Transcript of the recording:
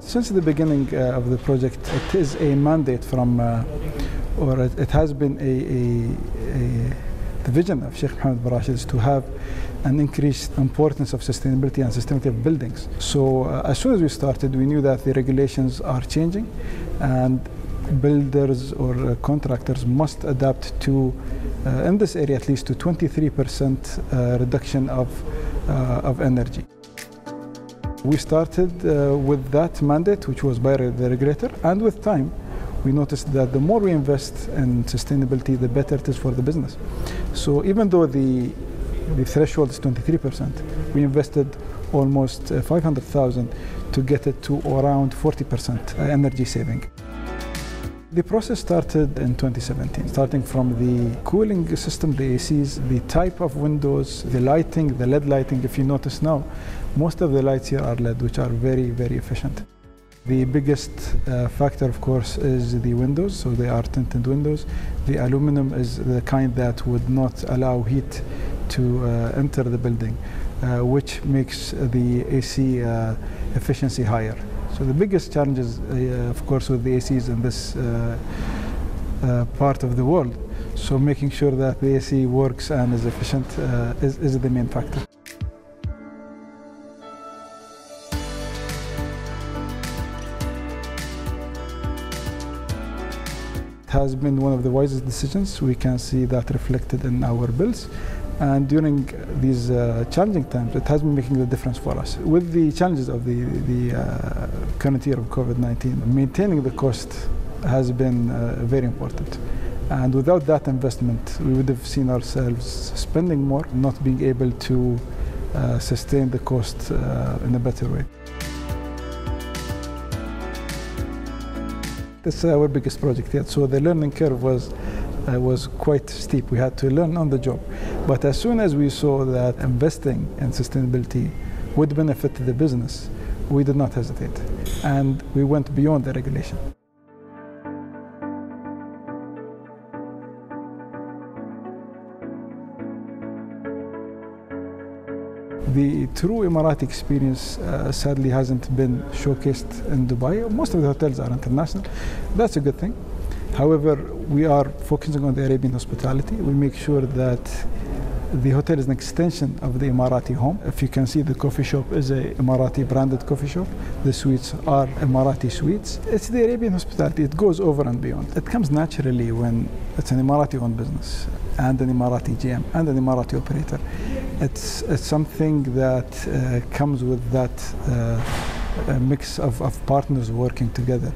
Since the beginning uh, of the project, it is a mandate from, uh, or it, it, has been a, a, a, the vision of Sheikh Mohammed bin Rashid is to have an increased importance of sustainability and sustainability of buildings. So uh, as soon as we started, we knew that the regulations are changing and builders or uh, contractors must adapt to, uh, in this area at least, to 23% uh, reduction of, of energy. We started uh, with that mandate, which was by the regulator, and with time, we noticed that the more we invest in sustainability, the better it is for the business. So even though the the threshold is 23%, we invested almost uh, 500,000 to get it to around 40% energy saving. The process started in 2017, starting from the cooling system, the ACs, the type of windows, the lighting, the LED lighting. If you notice now, most of the lights here are LED, which are very, very efficient. The biggest uh, factor, of course, is the windows, so they are tinted windows. The aluminum is the kind that would not allow heat to uh, enter the building, uh, which makes the AC uh, efficiency higher. So the biggest challenges, uh, of course, with the ACs in this uh, uh, part of the world. So making sure that the AC works and is efficient is, is the main factor. It has been one of the wisest decisions. We can see that reflected in our bills. And during these uh, challenging times, it has been making the difference for us. With the challenges of the, the uh, current year of COVID-19, maintaining the cost has been uh, very important. And without that investment, we would have seen ourselves spending more, not being able to uh, sustain the cost uh, in a better way. Is our biggest project yet, so the learning curve was uh, was quite steep. We had to learn on the job. But as soon as we saw that investing in sustainability would benefit the business, we did not hesitate. And we went beyond the regulation. The true Emirati experience uh, sadly hasn't been showcased in Dubai. Most of the hotels are international. That's a good thing. However, we are focusing on the Arabian hospitality. We make sure that the hotel is an extension of the Emirati home. If you can see, the coffee shop is a Emirati branded coffee shop. The suites are Emirati suites. It's the Arabian hospitality. It goes over and beyond. It comes naturally when it's an Emirati-owned business and an Emirati GM and an Emirati operator. It's, it's something that uh, comes with that uh, mix of, of partners working together.